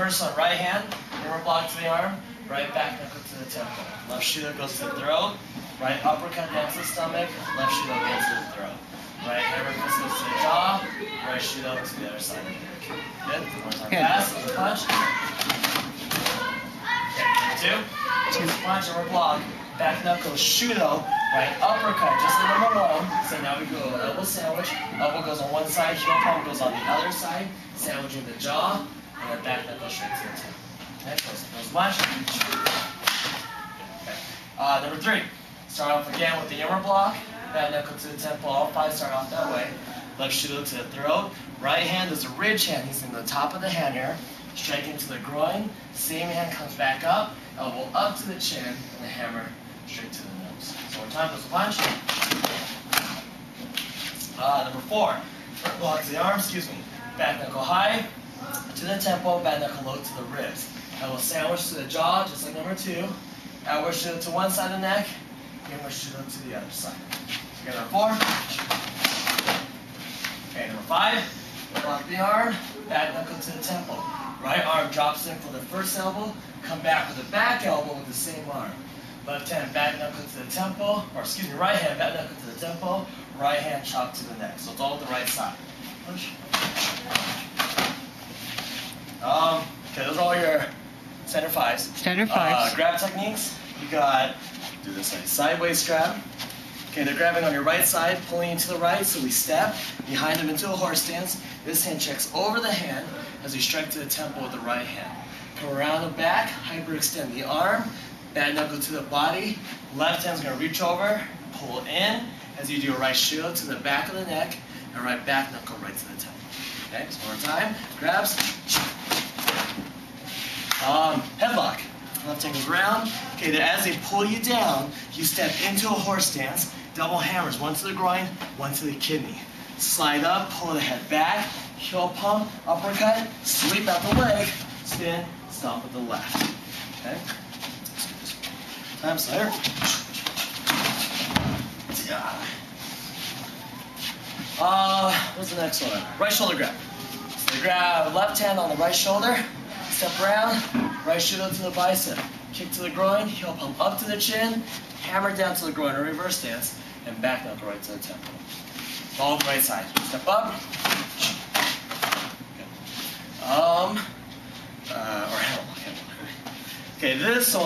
First one, right hand, hammer block to the arm, right back knuckle to the temple. Left shuto goes to the throat, right uppercut down to the stomach, left shuto goes to the throat. Right hammer goes to the jaw, right shuto to the other side. Good? One more time. Pass, punch. Okay, two. Two. Punch, hammer block, back knuckle, shuto, right uppercut, just like number one. So now we go elbow sandwich. Elbow goes on one side, heel palm goes on the other side, sandwiching the jaw, and then back knuckle straight to the tip. Okay. Uh, number three. Start off again with the hammer block. Back knuckle to the temple. All five start off that way. Left shoulder to the throat. Right hand is a ridge hand. He's in the top of the hand here. Strike into the groin. Same hand comes back up. Elbow up to the chin. And the hammer straight to the nose. So one time, goes the punch. Uh, number four. To the arm, excuse me. Back knuckle high to the temple. Back the low to the ribs. Elbow sandwich to the jaw, just like number two. Elbow shoulder to one side of the neck. Hammer shoulder to the other side. Okay, number four. Okay, number five. Block the arm. Back knuckle to the temple. Right arm drops in for the first elbow. Come back with the back elbow with the same arm. Left hand back knuckle to the temple, or excuse me, right hand back knuckle to the temple, right hand chop to the neck. So it's all the right side. Push. Okay, those are all your center fives. Center Uh, fives. grab techniques. You got do this way, sideways grab. Okay, they're grabbing on your right side, pulling you to the right, so we step behind them into a horse stance. This hand checks over the hand as we strike to the temple with the right hand. Come around the back, hyperextend the arm, bad knuckle to the body. Left hand's gonna reach over, pull in as you do a right shield to the back of the neck, and right back knuckle right to the temple. Okay, so one more time. Grabs. Um, headlock. Left hand goes round. Okay, then as they pull you down, you step into a horse stance. Double hammers, one to the groin, one to the kidney. Slide up, pull the head back, heel palm, uppercut, sweep out the leg, spin, stop with the left. Okay? Time slider. Yeah. Uh, what's the next one? Right shoulder grab. So grab left hand on the right shoulder, step around, right shoulder to the bicep, kick to the groin, heel palm up to the chin, hammer down to the groin, a reverse stance, and back knuckle right to the temple. All on the right side. Step up. Um, uh, or block. Okay, this one.